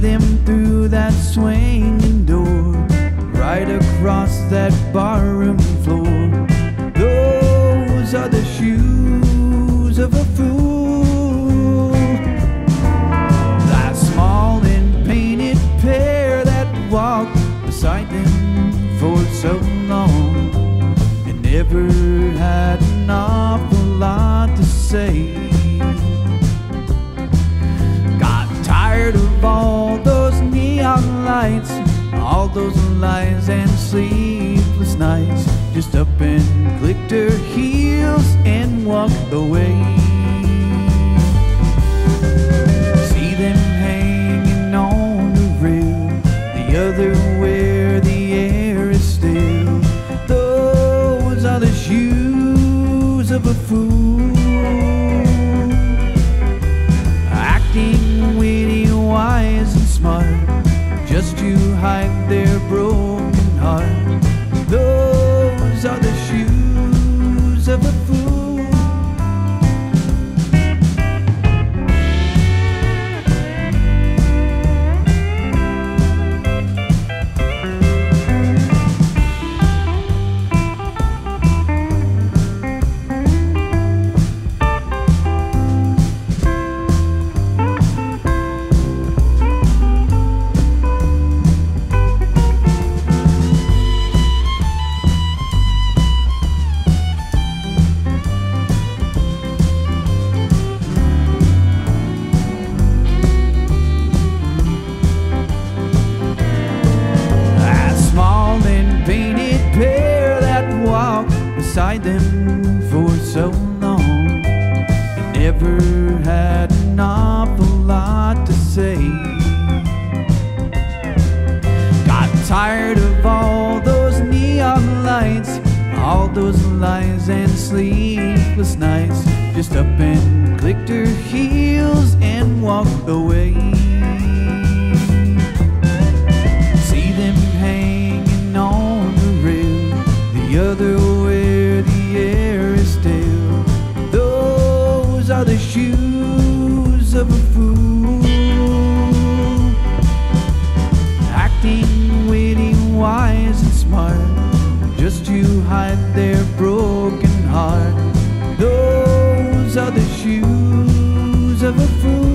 them through that swinging door, right across that barroom floor. Those are the shoes of a fool. That small and painted pair that walked beside them for so long and never had an awful lot to say. Of all those neon lights, all those lies and sleepless nights. Just up and clicked her heels and walked away. See them hanging on the rail, the other where the air is still. Those are the shoes of a fool just to beside them for so long and never had an awful lot to say. Got tired of all those neon lights, all those lies and sleepless nights. are the shoes of a fool. Acting witty, wise, and smart, just to hide their broken heart. Those are the shoes of a fool.